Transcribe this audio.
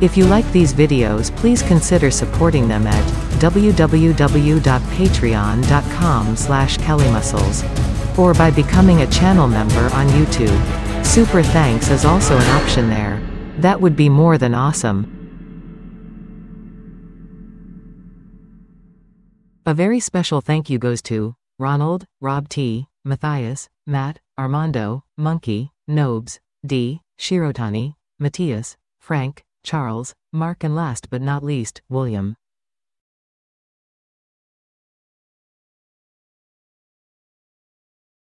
If you like these videos please consider supporting them at www.patreon.com slash kellymuscles or by becoming a channel member on YouTube. Super thanks is also an option there. That would be more than awesome. A very special thank you goes to Ronald, Rob T, Matthias, Matt, Armando, Monkey, Nobes, D, Shirotani, Matthias, Frank, Charles, Mark and last but not least, William.